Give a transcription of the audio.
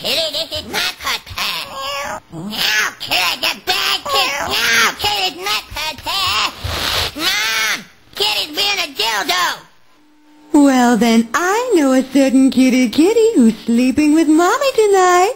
Kitty, this is my pot. Now, kitty, the bad kid. Now, kitty's not pot pie. Mom, kitty's being a dildo. Well, then I know a certain kitty kitty who's sleeping with mommy tonight.